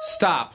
Stop.